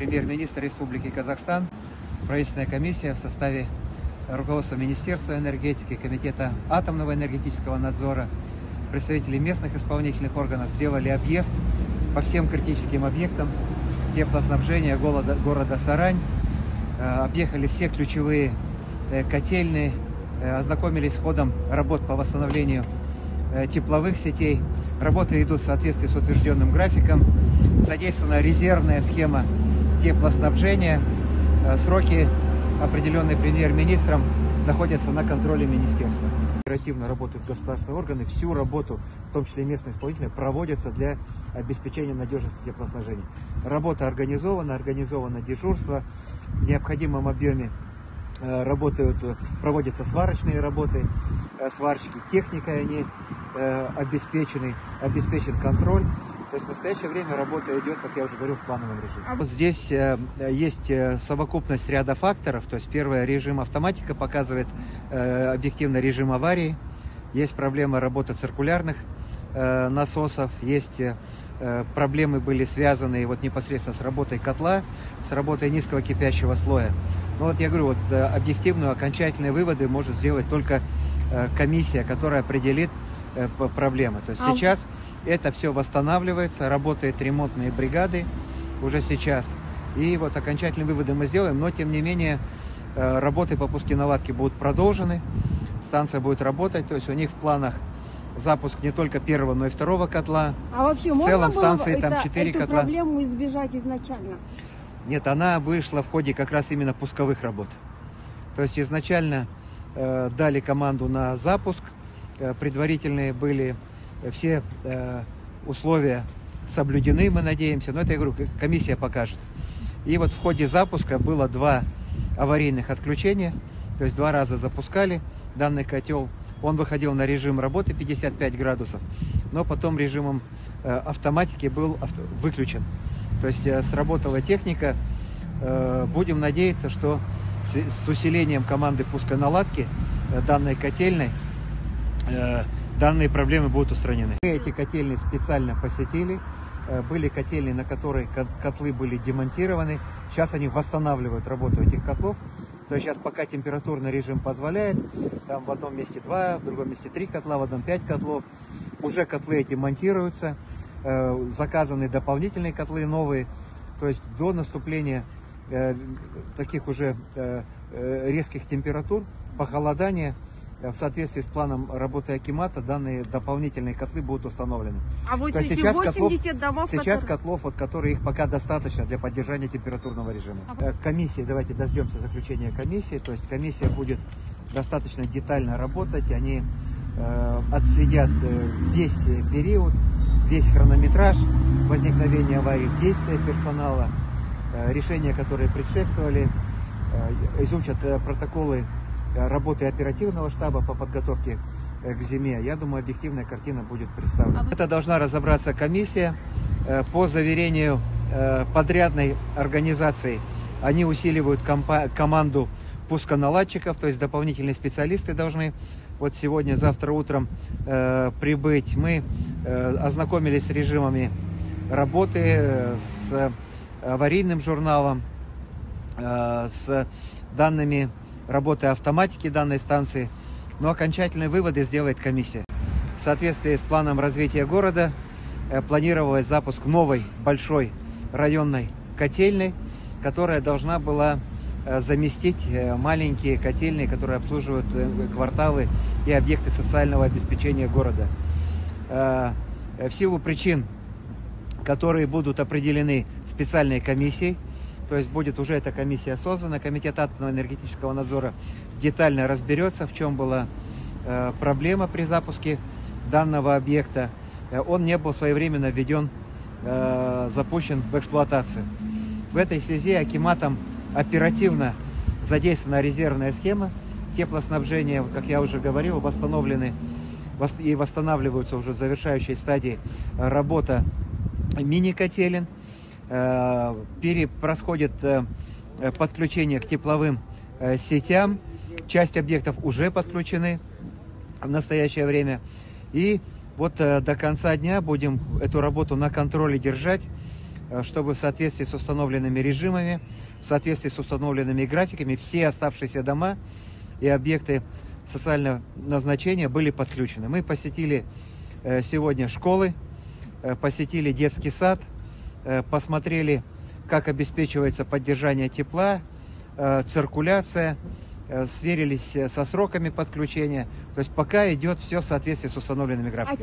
премьер-министр Республики Казахстан, правительственная комиссия в составе руководства Министерства энергетики, Комитета атомного энергетического надзора, представители местных исполнительных органов сделали объезд по всем критическим объектам теплоснабжения города, города Сарань, э, объехали все ключевые э, котельные, э, ознакомились с ходом работ по восстановлению тепловых сетей. Работы идут в соответствии с утвержденным графиком. Задействована резервная схема теплоснабжения. Сроки, определенные премьер-министром, находятся на контроле министерства. Оперативно работают государственные органы, всю работу, в том числе местные исполнители, проводятся для обеспечения надежности теплоснабжения. Работа организована, организовано дежурство в необходимом объеме э, работают, проводятся сварочные работы, э, сварщики техникой они э, обеспечены, обеспечен контроль. То есть в настоящее время работа идет, как я уже говорил, в плановом режиме. А вот здесь э, есть э, совокупность ряда факторов. То есть первый режим автоматика показывает э, объективно режим аварии. Есть проблема работы циркулярных насосов, есть проблемы были связаны вот непосредственно с работой котла, с работой низкого кипящего слоя. Но вот я говорю, вот объективные окончательные выводы может сделать только комиссия, которая определит проблемы. То есть а... сейчас это все восстанавливается, работают ремонтные бригады уже сейчас. И вот окончательные выводы мы сделаем, но тем не менее э, работы по пуске-наладке будут продолжены, станция будет работать, то есть у них в планах запуск не только первого, но и второго котла. А вообще в целом станции это, там четыре котла. проблему избежать изначально? Нет, она вышла в ходе как раз именно пусковых работ. То есть изначально э, дали команду на запуск, э, предварительные были все э, условия соблюдены, мы надеемся. Но это, я говорю, комиссия покажет. И вот в ходе запуска было два аварийных отключения. То есть два раза запускали данный котел. Он выходил на режим работы 55 градусов, но потом режимом э, автоматики был выключен. То есть э, сработала техника. Э, будем надеяться, что с, усилением команды пусконаладки э, данной котельной э, данные проблемы будут устранены. Мы эти котельные специально посетили. Э, были котельные, на которые котлы были демонтированы. Сейчас они восстанавливают работу этих котлов. То есть сейчас пока температурный режим позволяет, там в одном месте два, в другом месте три котла, в одном пять котлов. Уже котлы эти монтируются, э, заказаны дополнительные котлы новые. То есть до наступления э, таких уже резких температур, похолодания, в соответствии с планом работы Акимата данные дополнительные котлы будут установлены. А вот эти сейчас 80 котлов, домов, Сейчас которые... котлов, вот, которые их пока достаточно для поддержания температурного режима. А... Комиссия, давайте дождемся заключения комиссии. То есть комиссия будет достаточно детально работать. Они э, отследят э, весь период, весь хронометраж возникновения аварии, действия персонала, э, решения, которые предшествовали, э, изучат э, протоколы Э, работы оперативного штаба по подготовке э, к зиме, я думаю, объективная картина будет представлена. Это должна разобраться комиссия э, по заверению подрядной организации. Они усиливают команду пусконаладчиков, то есть дополнительные специалисты должны вот сегодня, завтра утром э, прибыть. Мы э, ознакомились с режимами работы, э, с аварийным журналом, э, с данными работы автоматики данной станции, но окончательные выводы сделает комиссия. В соответствии с планом развития города э, планировалось запуск новой большой районной котельной, которая должна была э, заместить э, маленькие котельные, которые обслуживают кварталы и объекты социального обеспечения города. В силу причин, которые будут определены специальной комиссией, то есть будет уже эта комиссия создана. Комитет атомного энергетического надзора детально разберется, в чем была э, проблема при запуске данного объекта. Э, он не был своевременно введен, э, запущен в эксплуатацию. В этой связи Акиматом оперативно задействована резервная схема теплоснабжения, как я уже говорил, восстановлены и восстанавливаются уже в завершающей стадии работа мини-котелен – Э, происходит э, подключение к тепловым э, сетям. Часть объектов уже подключены в настоящее время. И вот до конца дня будем эту работу на контроле держать. э, чтобы в соответствии с установленными режимами, в соответствии с установленными графиками, все оставшиеся дома и объекты социального назначения были подключены. Мы посетили э, сегодня школы, э, посетили детский сад, посмотрели, как обеспечивается поддержание тепла, циркуляция, сверились со сроками подключения. То есть пока идет все в соответствии с установленными графиками. А